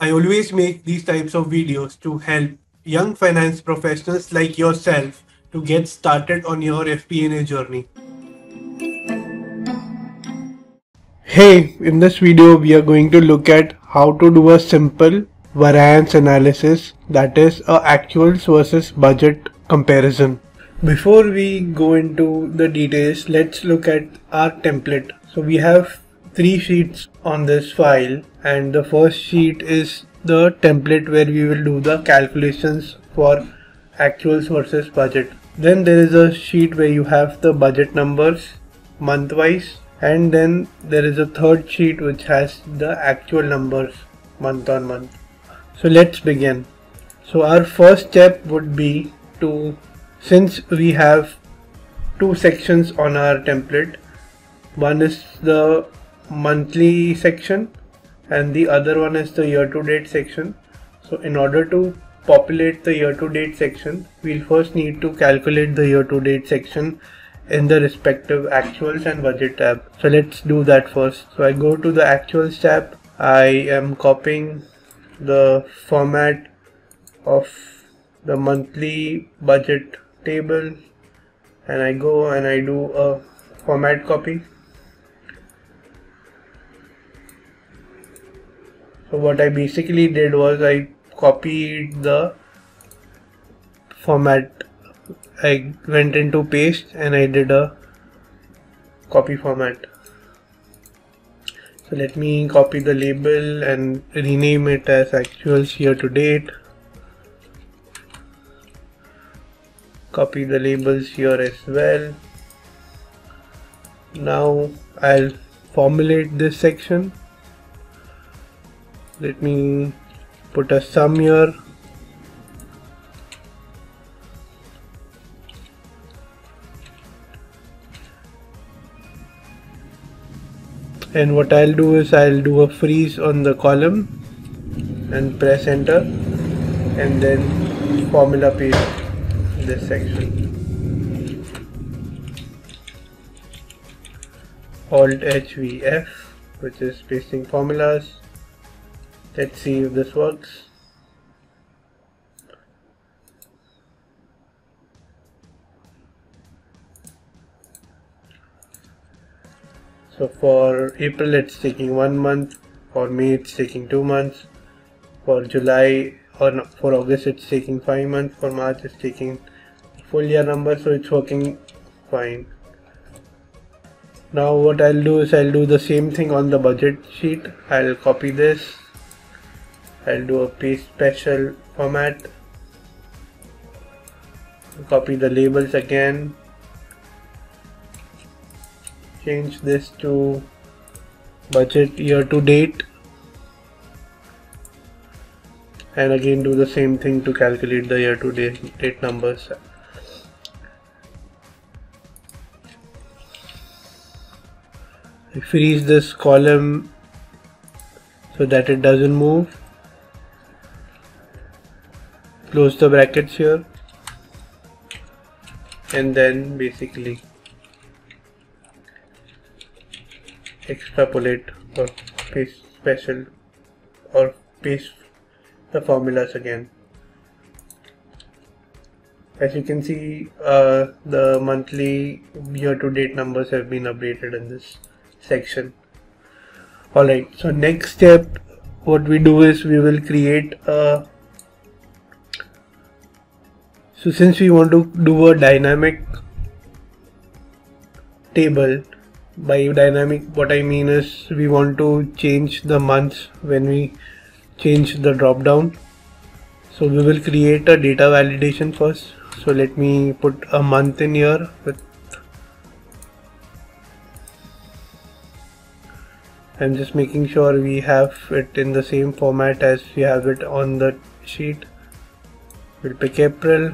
I always make these types of videos to help young finance professionals like yourself to get started on your FP&A journey. Hey, in this video we are going to look at how to do a simple variance analysis that is a actuals versus budget comparison. Before we go into the details, let's look at our template. So we have three sheets on this file and the first sheet is the template where we will do the calculations for actuals versus budget. Then there is a sheet where you have the budget numbers month wise and then there is a third sheet which has the actual numbers month on month. So let's begin. So our first step would be to since we have two sections on our template one is the monthly section and the other one is the year to date section. So in order to populate the year to date section we'll first need to calculate the year to date section in the respective actuals and budget tab. So let's do that first. So i go to the actuals tab. I am copying the format of the monthly budget table and I go and I do a format copy what I basically did was I copied the format. I went into paste and I did a copy format. So let me copy the label and rename it as actuals year to date. Copy the labels here as well. Now I'll formulate this section let me put a sum here. And what I'll do is I'll do a freeze on the column and press enter and then formula paste this section. Alt hvf which is pasting formulas let's see if this works. So for April it's taking one month. For May it's taking two months. For July or no, for August it's taking five months. For March it's taking full year number so it's working fine. Now what I'll do is I'll do the same thing on the budget sheet. I'll copy this I'll do a paste special format. Copy the labels again. Change this to budget year to date. And again do the same thing to calculate the year to date, date numbers. Freeze this column so that it doesn't move close the brackets here. And then basically extrapolate or paste special or paste the formulas again. As you can see uh, the monthly year to date numbers have been updated in this section. Alright so next step what we do is we will create a so since we want to do a dynamic table by dynamic what I mean is we want to change the months when we change the drop down. So we will create a data validation first. So let me put a month in here with I'm just making sure we have it in the same format as we have it on the sheet. We'll pick April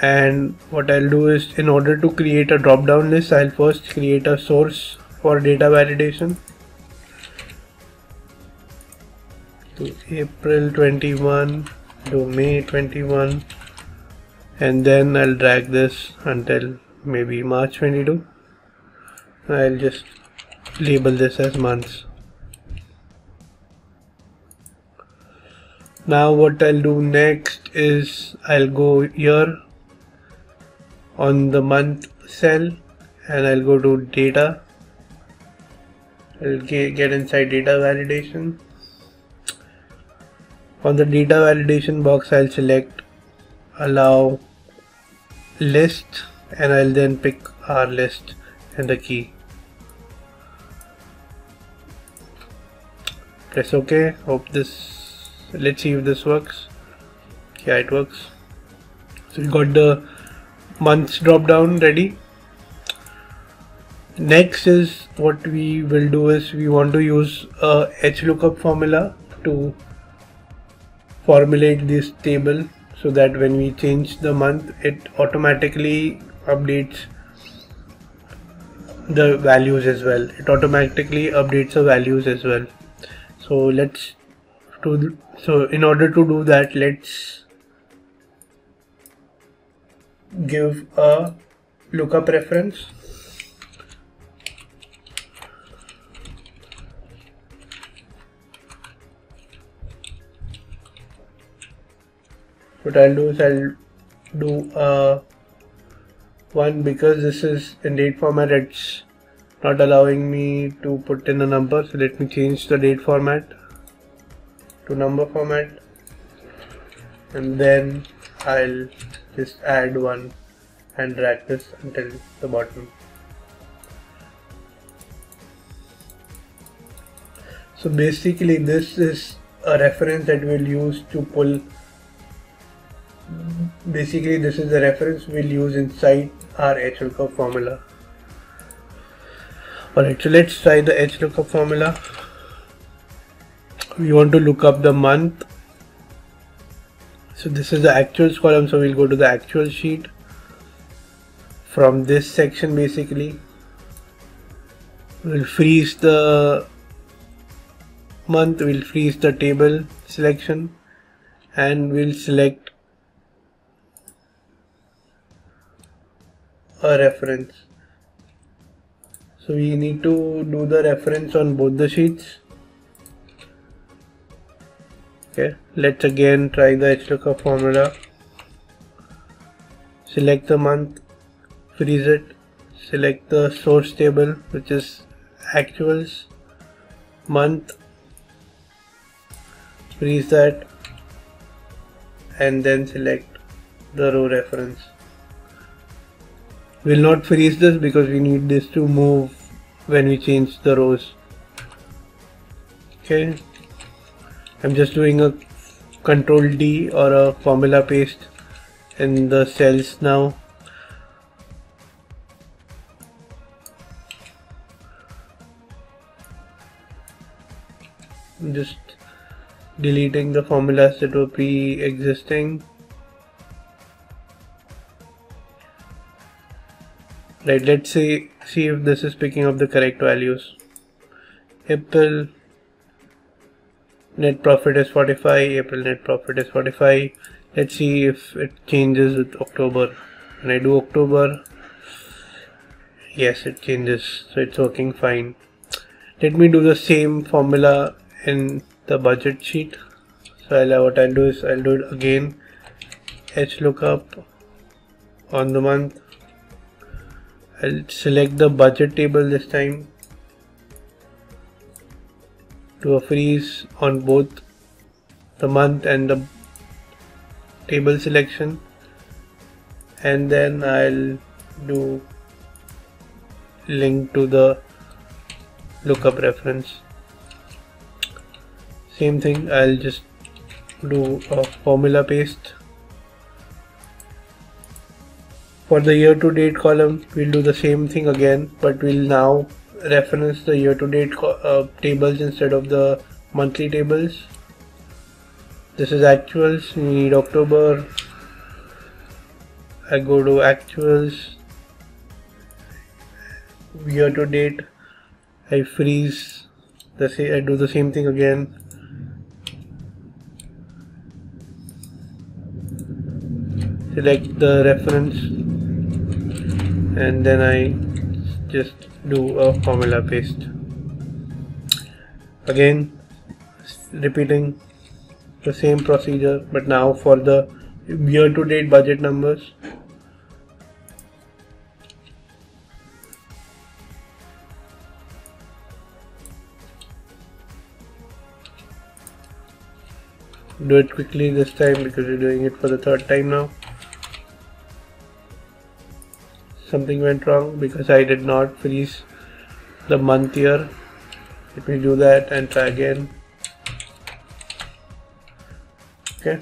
and what I'll do is in order to create a drop down list I'll first create a source for data validation. To April 21 to May 21 and then I'll drag this until maybe March 22 I'll just label this as months. Now what I'll do next is I'll go here on the month cell and I'll go to data. I'll get inside data validation. On the data validation box I'll select allow list and I'll then pick our list and the key. Press ok. Hope this let's see if this works. Yeah it works. So we got the months drop down ready. Next is what we will do is we want to use a HLOOKUP formula to formulate this table so that when we change the month it automatically updates the values as well. It automatically updates the values as well. So let's do so in order to do that let's give a lookup reference. What I'll do is I'll do uh, one because this is in date format it's not allowing me to put in a number so let me change the date format to number format. And then I'll just add one and drag this until the bottom. So basically this is a reference that we'll use to pull. Basically this is the reference we'll use inside our HLOOKUP formula. Alright so let's try the HLOOKUP formula. We want to look up the month so this is the actuals column so we'll go to the actual sheet. From this section basically we'll freeze the month we'll freeze the table selection and we'll select a reference. So we need to do the reference on both the sheets okay let's again try the HLOOKUP formula. Select the month freeze it select the source table which is actuals month freeze that and then select the row reference. We'll not freeze this because we need this to move when we change the rows. Okay I'm just doing a control D or a formula paste in the cells now. I'm just deleting the formulas that were pre-existing. Right let's see see if this is picking up the correct values. April net profit is 45 April net profit is 45 let's see if it changes with October. When I do October yes it changes so it's working fine. Let me do the same formula in the budget sheet. So I'll, what I'll do is I'll do it again. HLOOKUP on the month. I'll select the budget table this time do a freeze on both the month and the table selection. And then I'll do link to the lookup reference. Same thing I'll just do a formula paste. For the year to date column, we'll do the same thing again, but we'll now reference the year to date uh, tables instead of the monthly tables. This is actuals, we need October. I go to actuals, year to date, I freeze, the say I do the same thing again. Select the reference and then I just do a formula paste again repeating the same procedure but now for the year to date budget numbers. Do it quickly this time because you're doing it for the third time now something went wrong because I did not freeze the month here let me do that and try again. Okay.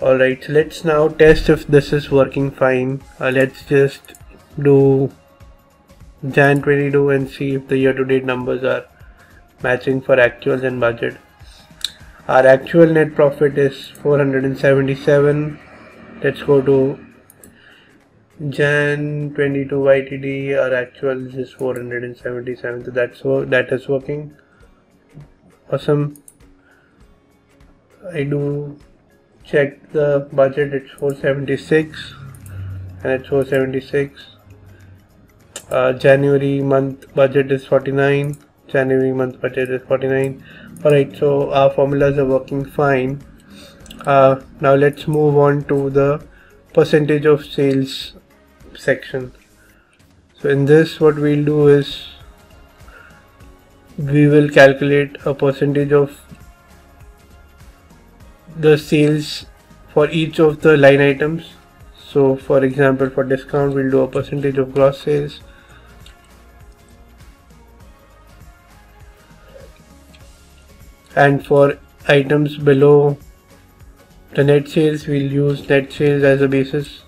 Alright let's now test if this is working fine. Uh, let's just do Jan 22 and see if the year to date numbers are matching for actuals and budget. Our actual net profit is 477 let's go to Jan 22 YTD our actual is 477 so that's that is working. Awesome. I do check the budget it's 476 and it's 476 uh, January month budget is 49 January month budget is 49 alright so our formulas are working fine. Uh, now let's move on to the percentage of sales section. So in this what we'll do is we will calculate a percentage of the sales for each of the line items. So for example for discount we'll do a percentage of gross sales. And for items below the net sales we'll use net sales as a basis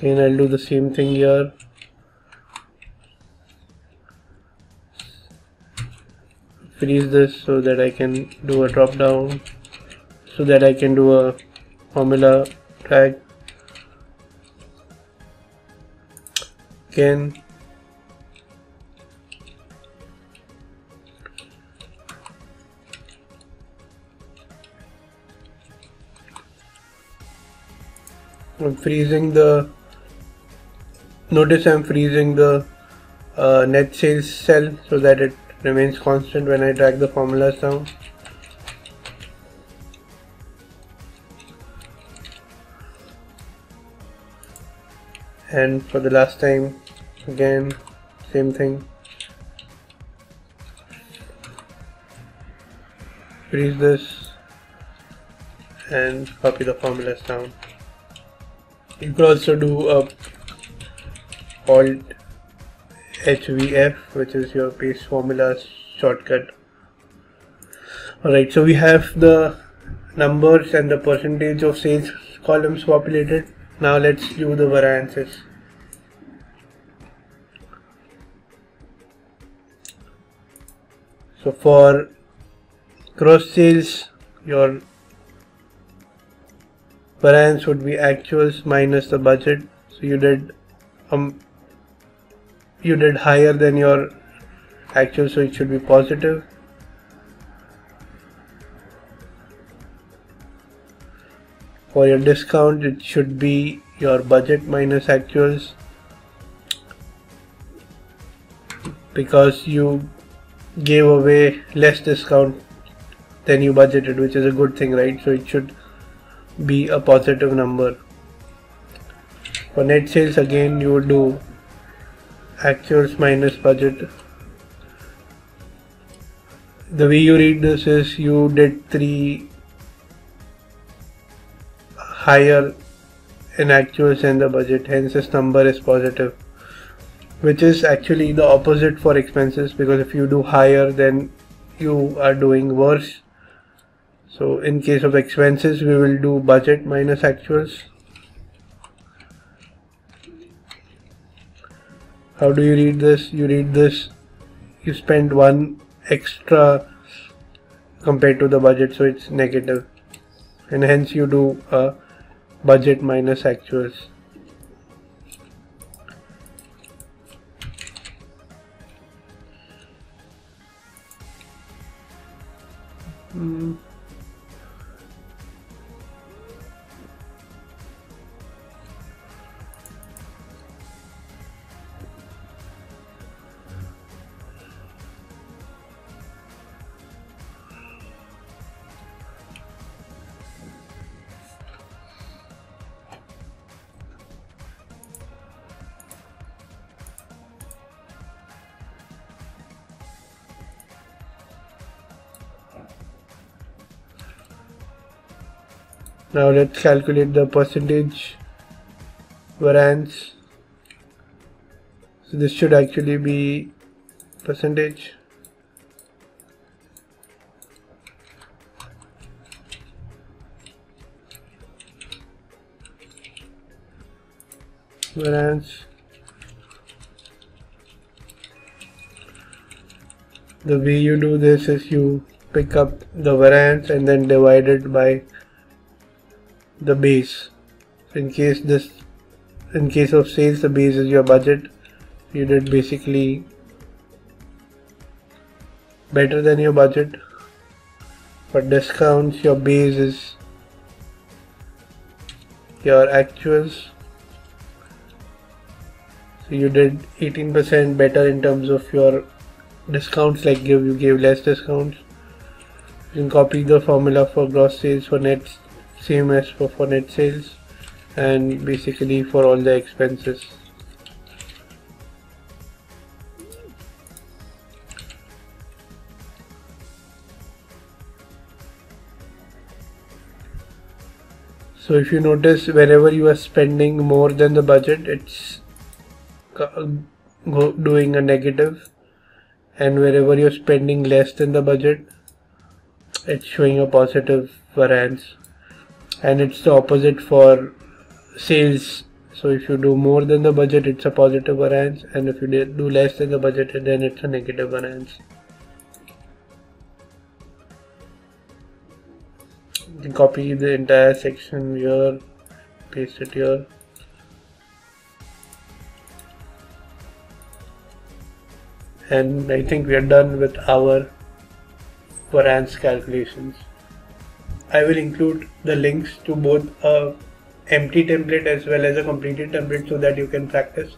again I'll do the same thing here? Freeze this so that I can do a drop down so that I can do a formula tag again. I'm freezing the notice I'm freezing the uh, net sales cell so that it remains constant when I drag the formulas down and for the last time again same thing. Freeze this and copy the formulas down you could also do a alt hvf which is your paste formula shortcut. Alright so we have the numbers and the percentage of sales columns populated. Now let's do the variances. So for gross sales your variance would be actuals minus the budget. So you did um you did higher than your actual so it should be positive? For your discount it should be your budget minus actuals. Because you gave away less discount than you budgeted which is a good thing right? So it should be a positive number. For net sales again you would do actuals minus budget. The way you read this is you did three higher in actuals than the budget hence this number is positive which is actually the opposite for expenses because if you do higher then you are doing worse. So in case of expenses we will do budget minus actuals how do you read this? You read this you spend one extra compared to the budget so it's negative. And hence you do a budget minus actuals. Hmm. Now let's calculate the percentage variance. So this should actually be percentage. Variance. The way you do this is you pick up the variance and then divide it by the base. So in case this in case of sales the base is your budget. You did basically better than your budget. For discounts your base is your actuals. So you did 18% better in terms of your discounts like give you gave less discounts. You can copy the formula for gross sales for net same as for, for net sales and basically for all the expenses. So if you notice wherever you are spending more than the budget it's um, doing a negative. And wherever you're spending less than the budget it's showing a positive variance and it's the opposite for sales. So if you do more than the budget it's a positive variance and if you do less than the budget then it's a negative variance. Copy the entire section here paste it here. And I think we are done with our variance calculations. I will include the links to both a empty template as well as a completed template so that you can practice.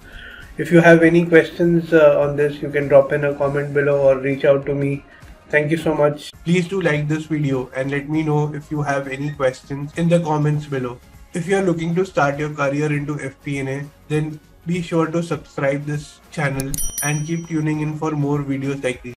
If you have any questions uh, on this, you can drop in a comment below or reach out to me. Thank you so much. Please do like this video and let me know if you have any questions in the comments below. If you are looking to start your career into FP&A, then be sure to subscribe this channel and keep tuning in for more videos like these.